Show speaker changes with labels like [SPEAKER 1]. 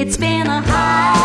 [SPEAKER 1] It's been a high.